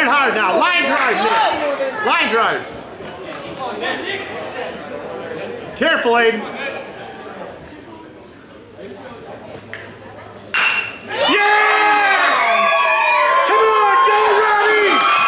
it hard now. Line drive, Nick. Line drive. Careful, Aiden. Yeah! Come on, go, Robbie!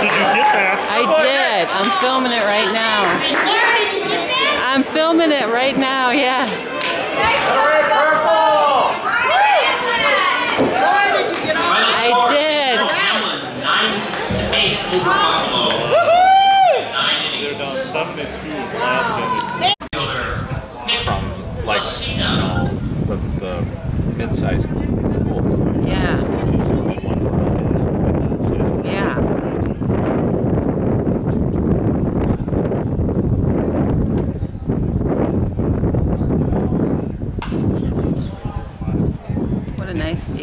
Did you get that? I did. I'm filming it right now. I'm filming it right now, yeah. I did.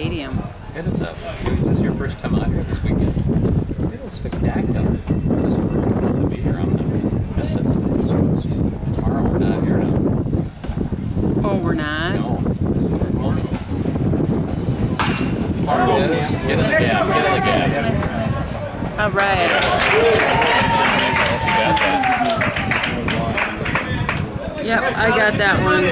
Stadium. It is uh, a, this is your first time out here this weekend. It is spectacular. It's just really fun to be here. I'm gonna miss it. Tomorrow we're not here now. Oh, we're not? No. Get it, get it, yeah, get it, yeah. All right. You. Yep, I got that one.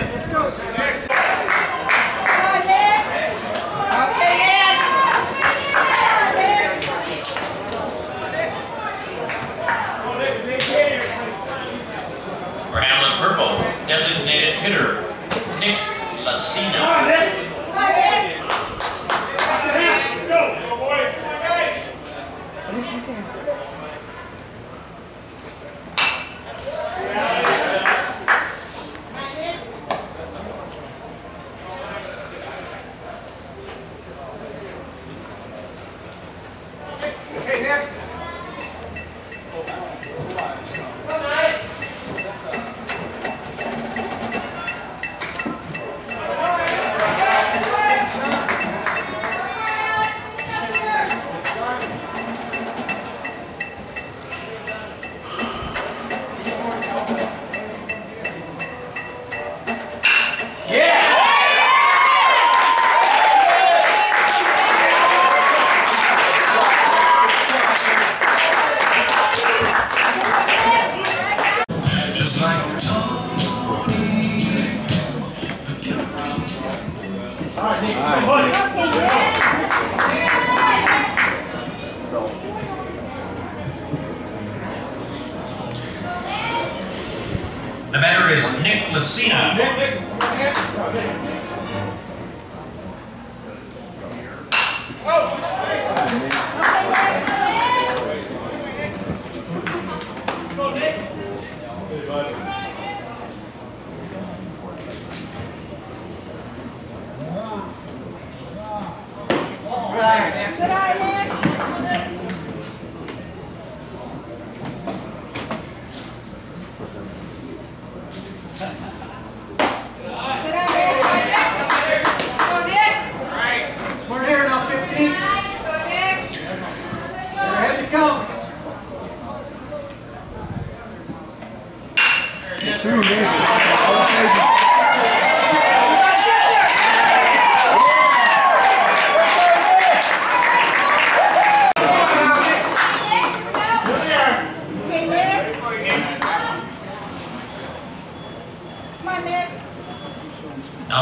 For Hamlin Purple, designated hitter, Nick Messina. Just The batter is Nick Messina. We're here now, 15. We're ahead to come. Now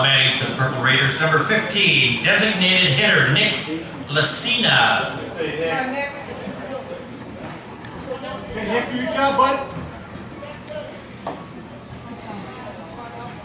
batting for the Purple Raiders, number 15, designated hitter, Nick Messina. Hey, Nick, do your job, bud.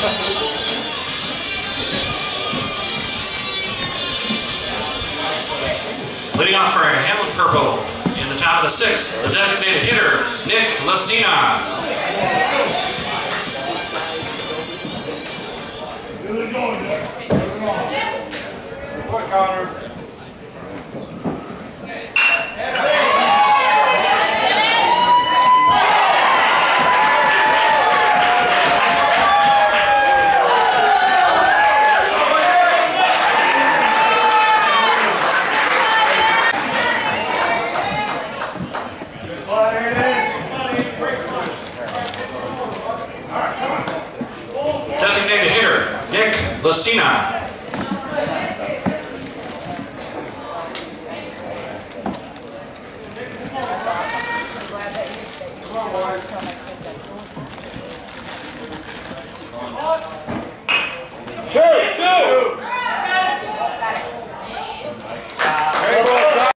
Leading off for Hamlin Purple in the top of the sixth, the designated hitter, Nick Lucina. Designated Christina. Two.